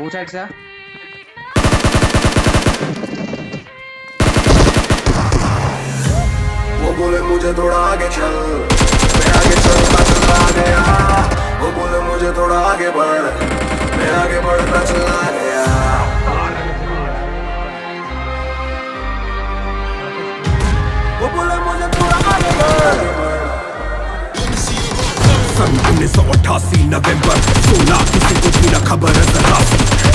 वो साइड से वो बोले, मुझे थोड़ा आगे चल। मैं आगे चलता चला गया वो बोले, मुझे थोड़ा आगे बढ़। मैं आगे बढ़ता चला गया वो बोले, मुझे थोड़ा सन उन्नीस सौ अठासी नवंबर सोलह किसी को भी रखा खबर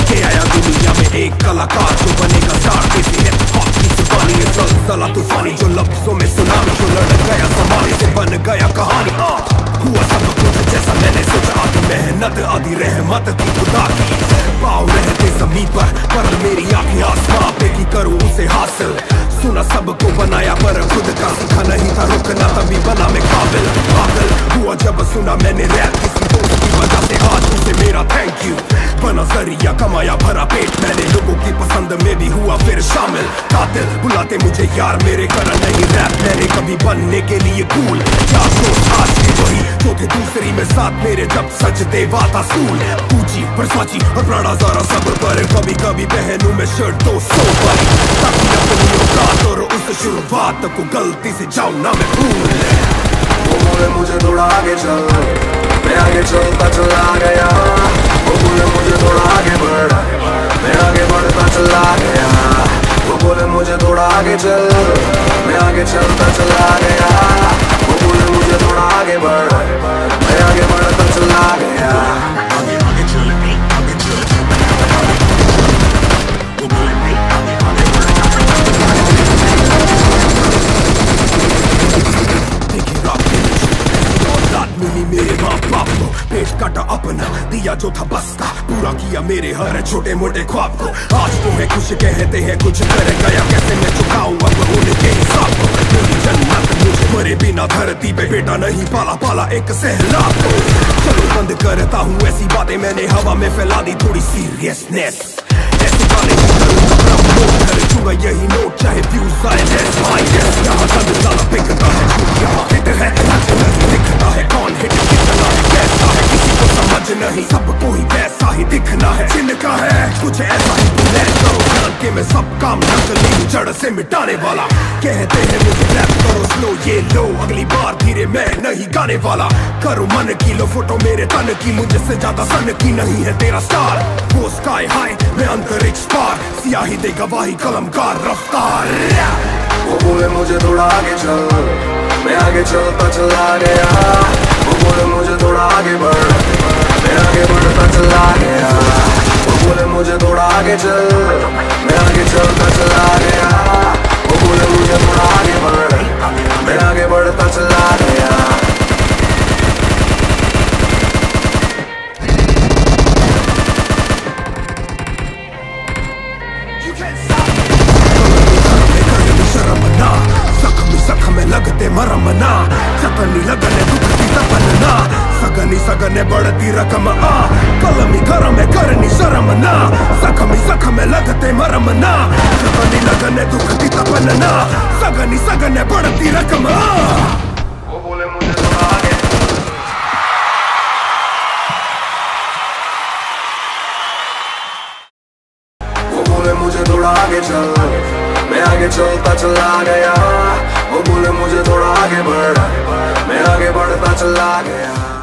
के आया दुनिया में एक कलाकार जो बनेगा स्टार किसी है मेहनत आधी रहमत की खुदा की पाव रहते ज़मीन पर पर मेरी आँखें आसमां पे की करूँ उसे हासिल। सुना सबको बनाया पर खुद का सीखा नहीं था रुकना तभी बना मैं काबिल। पागल हुआ जब सुना मैंने रैप, किसी दोस्त की वजह से आज उसे मेरा थैंक यू बना ज़रिया कमाया भरा पेट, मैंने लोगों की पसंद में भी हुआ फिर शामिल। कातिल, बुलाते मुझे यार, मेरे कर नहीं। रैप मैंने कभी बनने के लिए कूल यार दोस्त आज भी वही, जो थे दूसरी में साथ मेरे, जब सजते वाता सूल। पूछी परसाची और बड़ा जरा सब्र पर। कभी कभी पहनूं मैं शर्ट तो सो पर ताकि अपनी औकात और उस शुरुआत को गलती से जाऊँ ना मैं भूल। वो मुझे थोड़ा आगे चल। मैं आगे चलता चला आगे चल। मैं आगे चलता चला गया। वो बोले मुझे थोड़ा आगे बढ़। मैं आगे बढ़ता चला गया। पेट अपना, दिया जो था बस का पूरा किया मेरे हर छोटे मोटे ख्वाब को। आज तुम्हें कुछ कहते हैं, कुछ कर गया, कैसे मैं चुकाऊं अब उनके हिसाब को? मेरी जन्नत मुझे मरे बिना धरती पे बेटा नहीं पाला पाला एक सहलाब को। चलो बंद करता हूँ, ऐसी बातें मैंने हवा में फैला दी, थोड़ी सीरियसनेस ऐसी गाने ही यही नोट चाहे व्यूज़ आए नहीं। सबको ही वैसा ही दिखना है। जिनका है, कुछ ऐसा ही बुलेट करो जान के मैं सब काम नकली जड़ से मिटाने वाला। कहते हैं मुझे रैप करो स्लो ये लो। अगली बार धीरे मैं नहीं गाने वाला। करो मन की लो, फ़ोटो मेरे तन की। मुझे से ज़्यादा सन की नहीं है तेरा स्टार वो स्काई हाई मैं अंतरिक्ष पार। सियाही दे गवाही, कलमकार, रफ्तार। वो बोले, मुझे थोड़ा आगे चल। मैं आगे चलता चला गया। वो बोले, मुझे थोड़ा आगे बढ़। चल मैं आगे चलता चला गया वो बोले मुझे थोड़ा आगे बढ़ मैं आगे बढ़ता चला गया लगते मरमना लगने दुखती सगनी सगने बढ़ती रकम आ शर्मना जख्मी जख्म लगते मरमना चतनी लगने दुखती तपनना सगनी सगने बढ़ती रकम थोड़ा आगे चल मैं आगे चलता चला गया वो बोले मुझे थोड़ा आगे बढ़ मैं आगे बढ़ता चला गया